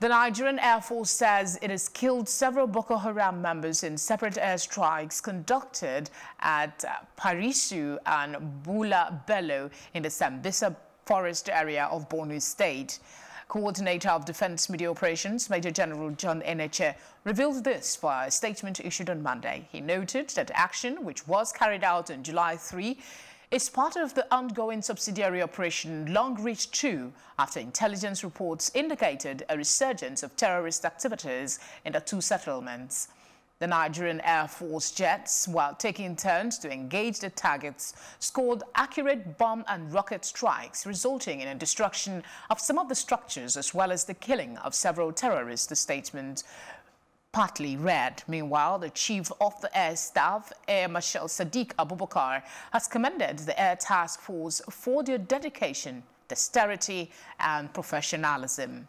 The Nigerian Air Force says it has killed several Boko Haram members in separate airstrikes conducted at uh, Parisu and Bula Bello in the Sambisa forest area of Borno State. Coordinator of Defense Media Operations, Major General John Enenche, revealed this via a statement issued on Monday. He noted that action, which was carried out on July 3, is part of the ongoing subsidiary operation Long Reach 2 after intelligence reports indicated a resurgence of terrorist activities in the two settlements. The Nigerian Air Force jets, while taking turns to engage the targets, scored accurate bomb and rocket strikes, resulting in a destruction of some of the structures as well as the killing of several terrorists, the statement partly read. Meanwhile, the chief of the air staff, Air Marshal Sadique Abubakar, has commended the Air Task Force for their dedication, dexterity and professionalism.